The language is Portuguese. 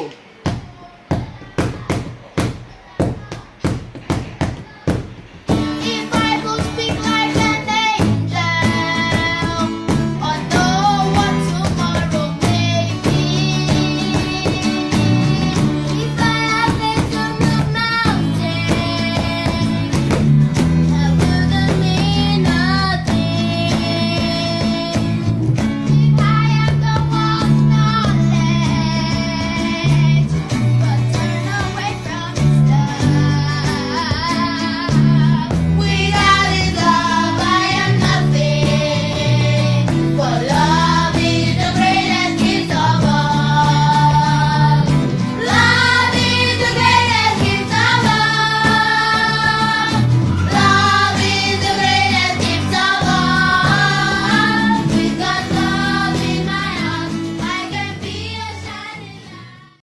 Oh.